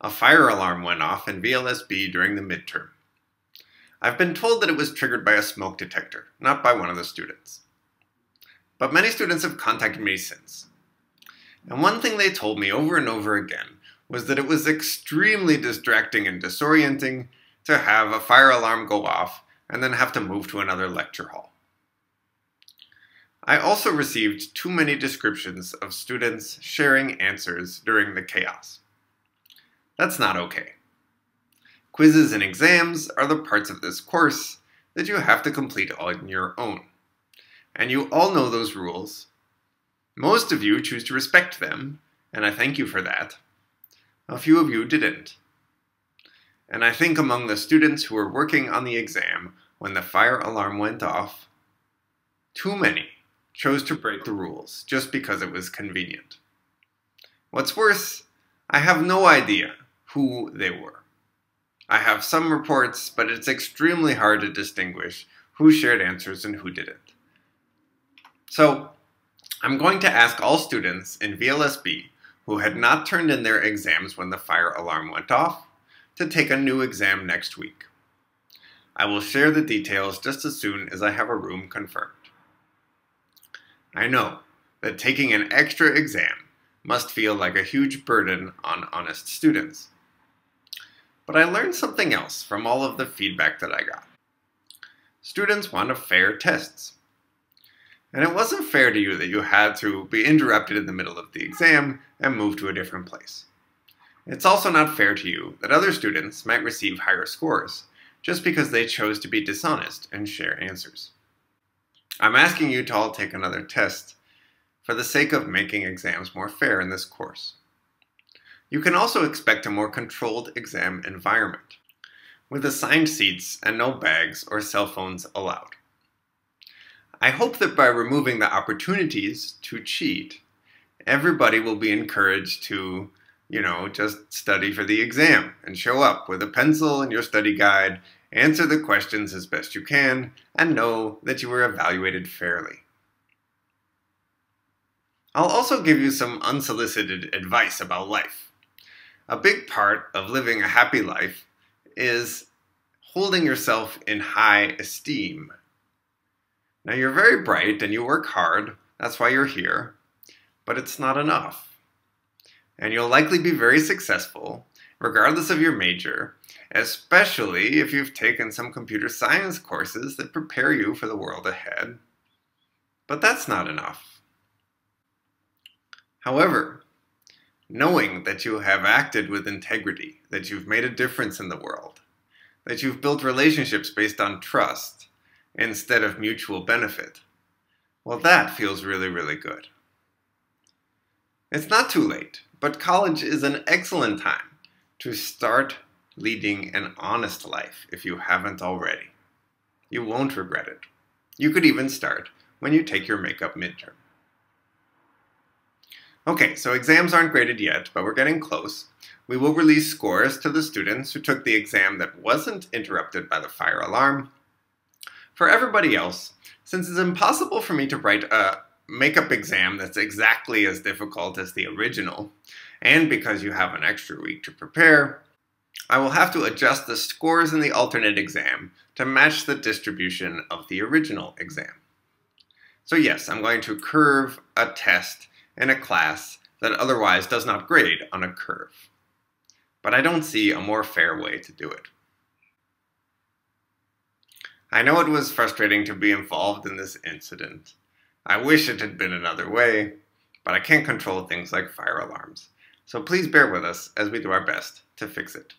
A fire alarm went off in VLSB during the midterm. I've been told that it was triggered by a smoke detector, not by one of the students. But many students have contacted me since. And one thing they told me over and over again was that it was extremely distracting and disorienting to have a fire alarm go off and then have to move to another lecture hall. I also received too many descriptions of students sharing answers during the chaos. That's not okay. Quizzes and exams are the parts of this course that you have to complete on your own. And you all know those rules. Most of you choose to respect them, and I thank you for that. A few of you didn't. And I think among the students who were working on the exam when the fire alarm went off, too many chose to break the rules just because it was convenient. What's worse, I have no idea who they were. I have some reports, but it's extremely hard to distinguish who shared answers and who didn't. So, I'm going to ask all students in VLSB who had not turned in their exams when the fire alarm went off to take a new exam next week. I will share the details just as soon as I have a room confirmed. I know that taking an extra exam must feel like a huge burden on honest students. But I learned something else from all of the feedback that I got. Students want a fair tests. And it wasn't fair to you that you had to be interrupted in the middle of the exam and move to a different place. It's also not fair to you that other students might receive higher scores just because they chose to be dishonest and share answers. I'm asking you to all take another test for the sake of making exams more fair in this course. You can also expect a more controlled exam environment, with assigned seats and no bags or cell phones allowed. I hope that by removing the opportunities to cheat, everybody will be encouraged to, you know, just study for the exam and show up with a pencil and your study guide, answer the questions as best you can, and know that you were evaluated fairly. I'll also give you some unsolicited advice about life. A big part of living a happy life is holding yourself in high esteem. Now, you're very bright and you work hard, that's why you're here, but it's not enough. And you'll likely be very successful, regardless of your major, especially if you've taken some computer science courses that prepare you for the world ahead. But that's not enough. However, knowing that you have acted with integrity, that you've made a difference in the world, that you've built relationships based on trust instead of mutual benefit. Well, that feels really, really good. It's not too late, but college is an excellent time to start leading an honest life if you haven't already. You won't regret it. You could even start when you take your makeup midterm. Okay, so exams aren't graded yet, but we're getting close. We will release scores to the students who took the exam that wasn't interrupted by the fire alarm. For everybody else, since it's impossible for me to write a makeup exam that's exactly as difficult as the original, and because you have an extra week to prepare, I will have to adjust the scores in the alternate exam to match the distribution of the original exam. So yes, I'm going to curve a test in a class that otherwise does not grade on a curve. But I don't see a more fair way to do it. I know it was frustrating to be involved in this incident. I wish it had been another way, but I can't control things like fire alarms. So please bear with us as we do our best to fix it.